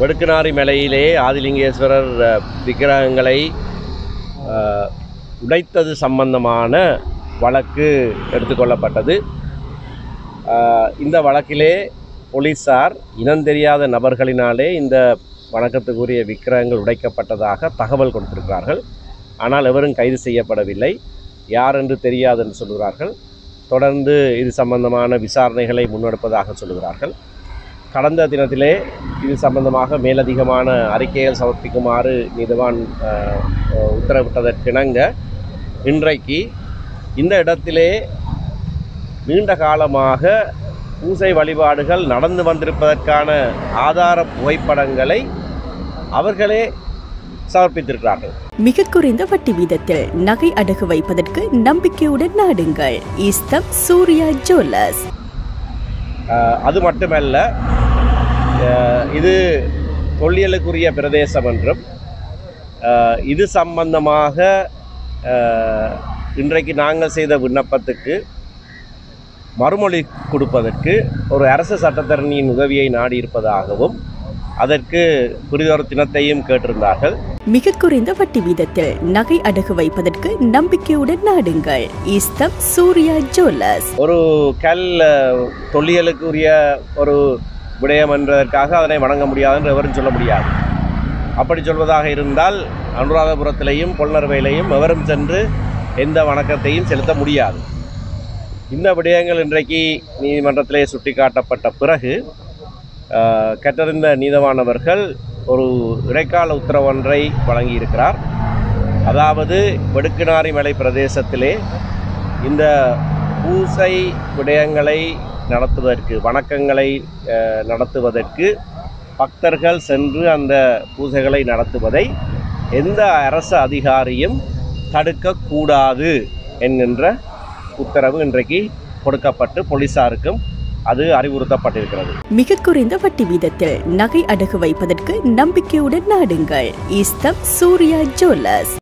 வடுக்கனாரி மலையிலே ஆதிலிங்கேஸ்வரர் விக்கிரகங்களை உடைத்தது சம்பந்தமான வழக்கு எடுத்துக்கொள்ளப்பட்டது. இந்த வழக்கிலே போலீசார் இனந்தெரியாத நபர்களினாலே இந்த வணக்கத்துக்குரிய விக்கிரகங்கள் உடைக்கப்பட்டதாக தகவல் கொடுத்திருக்கிறார்கள். ஆனால் எவரும் கைது செய்யப்படவில்லை. யார் என்று தெரியாது என்று சொல்கிறார்கள் தொடர்ந்து இது சம்பந்தமான விசாரணைகளை முன்னெடுப்பதாக சொல்கிறார்கள் கடந்த தினத்திலே இது சம்பந்தமாக மேலதிகமான அறிக்கைகள் சமர்ப்பிக்குமாறு நீதிவான் உத்தரவிட்டதற்கிணங்க இன்றைக்கு இந்த இடத்திலே நீண்ட காலமாக பூசை வழிபாடுகள் நடந்து வந்திருப்பதற்கான ஆதார புகைப்படங்களை அவர்களே சமர்ப்பித்திருக்கிறார்கள். மிக குறைந்த வட்டி வீதத்தில் நகை அடகு வைப்பதற்கு நம்பிக்கையுடன் நாடுங்கள். ஈஸ்தம் சூர்யா ஜுவல்லர்ஸ். அது மட்டுமல்ல இது தொல்லியலுக்குரிய பிரதேசம் என்றும் இது சம்பந்தமாக இன்றைக்கு நாங்கள் செய்த விண்ணப்பத்துக்கு மறுமொழி கொடுப்பதற்கு ஒரு அரசு சட்டத்தரணியின் உதவியை நாடியிருப்பதாகவும் அதற்கு புரிதொரு தினத்தையும் கேட்டிருந்தார்கள். மிக குறைந்த வட்டி வீதத்தில் நகை அடகு வைப்பதற்கு நம்பிக்கையுடன் நாடுங்கள். ஈஸ்தம் சூர்யா ஜுவல்லர்ஸ். ஒரு கல் தொல்லியலுக்குரிய ஒரு விடயம் என்றதற்காக அதனை வணங்க முடியாது என்று எவரும் சொல்ல முடியாது. அப்படி சொல்வதாக இருந்தால் அனுராதபுரத்திலேயும் பொன்னர்வையிலையும் எவரும் சென்று எந்த வணக்கத்தையும் செலுத்த முடியாது. இந்த விடயங்கள் இன்றைக்கு நீதிமன்றத்திலே சுட்டிக்காட்டப்பட்ட பிறகு கற்றறிந்த நீதவானவர்கள் ஒரு இடைக்கால உத்தரவொன்றை வழங்கியிருக்கிறார். அதாவது வெடுக்கினாரிமலை பிரதேசத்திலே இந்த பூசை விடயங்களை நடத்துவதற்கு வணக்கங்களை நடத்துவதற்கு பக்தர்கள் சென்று அந்த பூஜைகளை நடத்துவதை எந்த அரசு அதிகாரியும் தடுக்கக்கூடாது என்கின்ற உத்தரவு இன்றைக்கு கொடுக்கப்பட்டு போலீசாருக்கும் அது அறிவுறுத்தப்பட்டிருக்கிறது. மிக குறைந்த வட்டி வீதத்தில் நகை அடகு வைப்பதற்கு நம்பிக்கையுடன் நாடுங்கள். இஸ்தம் சூர்யா ஜுவல்லர்ஸ்.